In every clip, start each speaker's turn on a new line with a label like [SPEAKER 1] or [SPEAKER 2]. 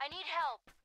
[SPEAKER 1] I need help.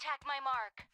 [SPEAKER 1] Attack my mark.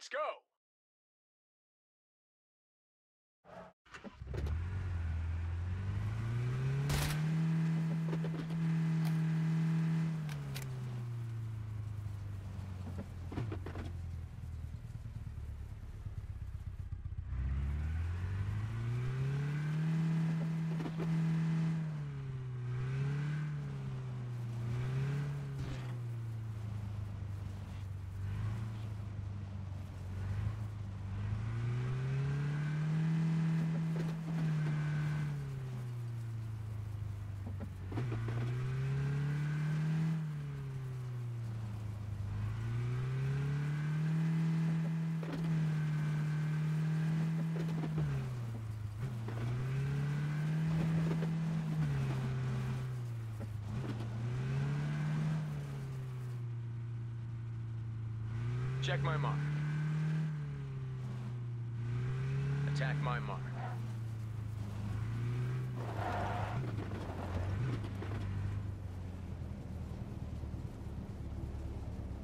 [SPEAKER 2] Let's go. Check my mark. Attack my mark.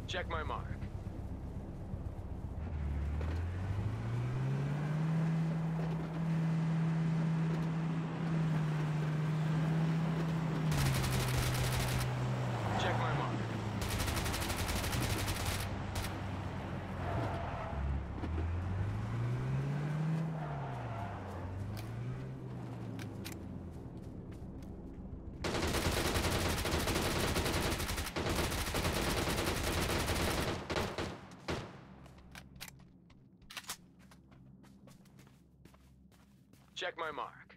[SPEAKER 2] Check my mark. Check my mark. Check my mark.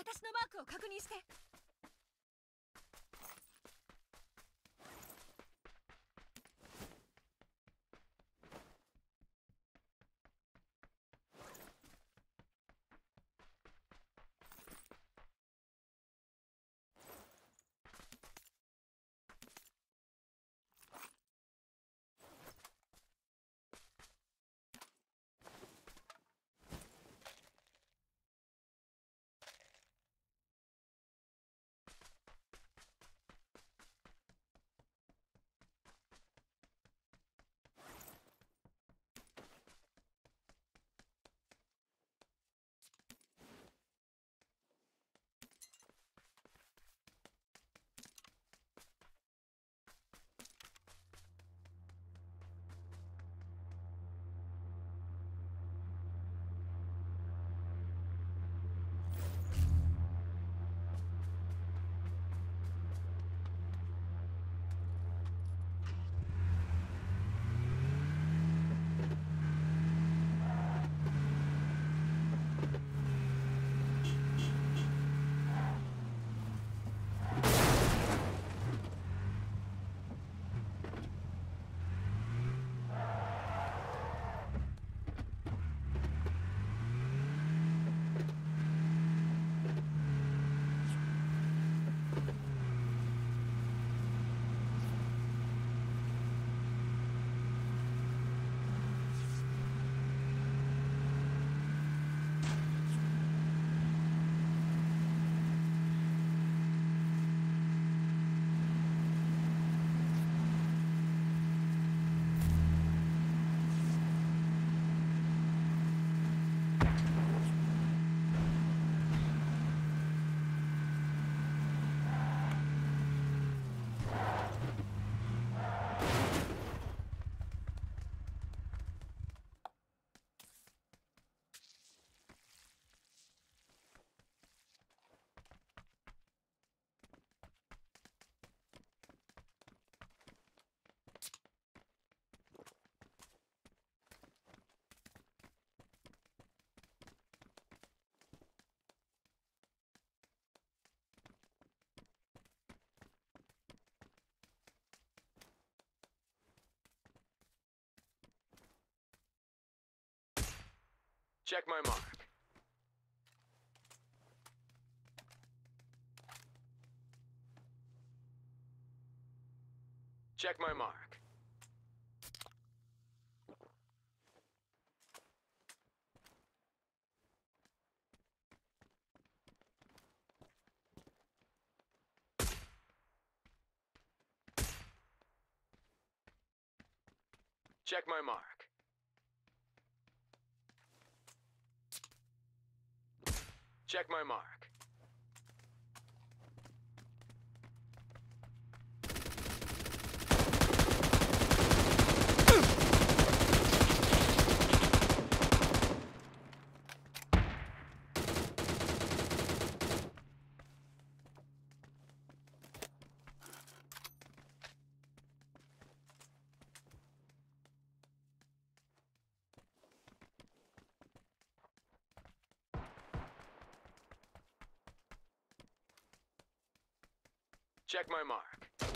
[SPEAKER 3] 私のマークを確認して。
[SPEAKER 2] Check my mark. Check my mark. Check my mark. Check my mark. Check my mark.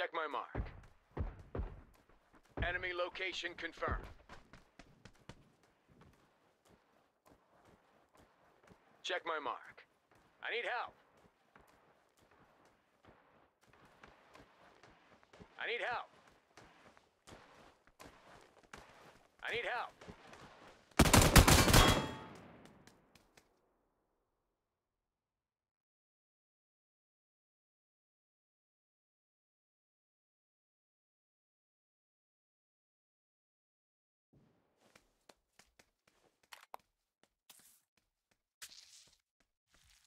[SPEAKER 2] Check my mark. Enemy location confirmed. Check my mark. I need help. I need help. I need help.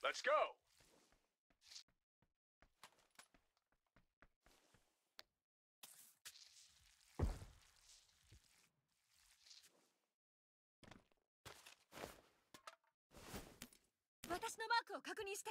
[SPEAKER 2] Let's go.
[SPEAKER 3] 私のマークを確認して